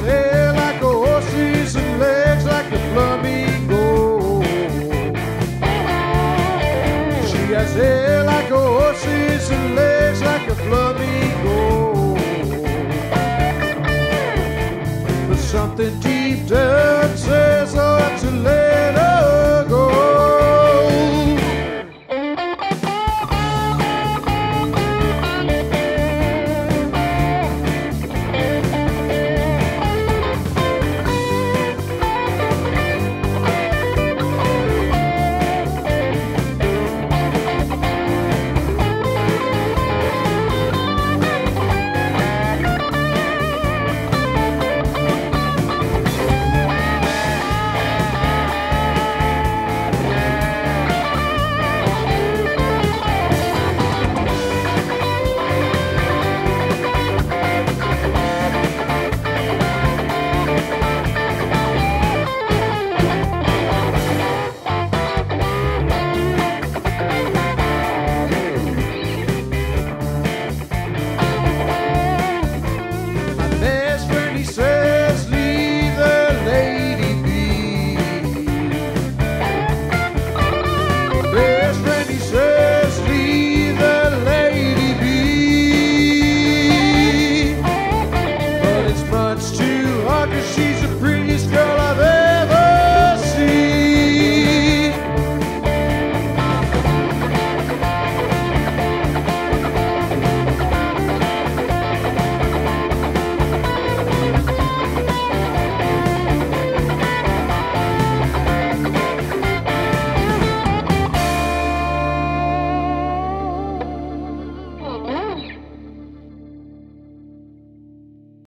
hair like a horse's and legs like a. She has hair like a horse's and legs like a flamingo. But something deep down says.